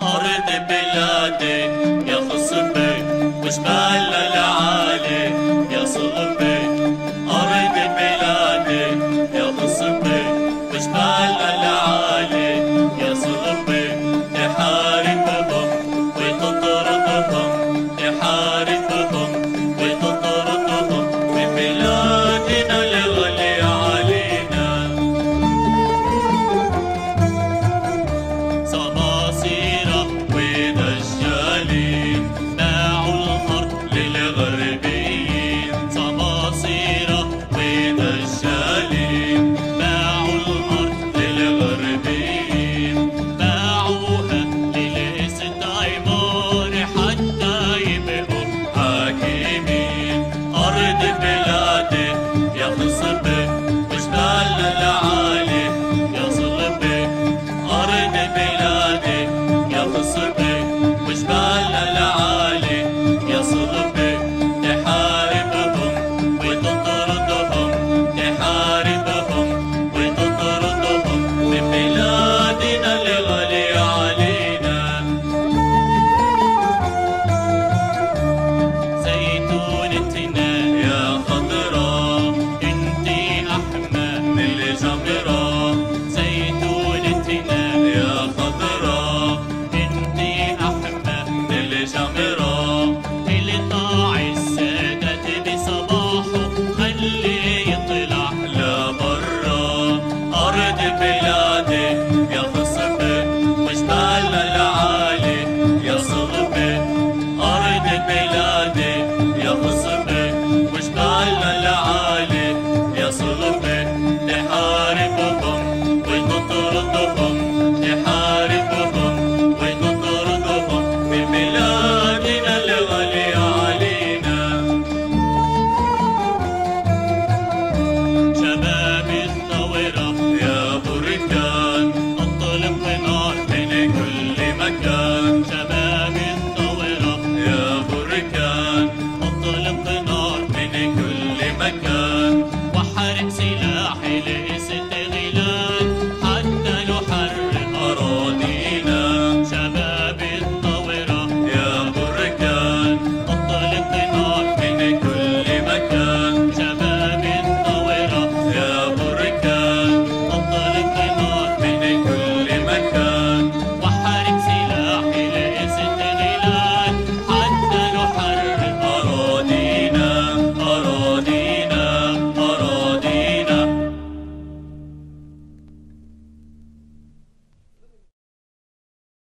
arı tepelade ya السليم باعوا الأرض للغربيين باعوها للاستعمار حتى يبقوا حاكمين. أرض بلاد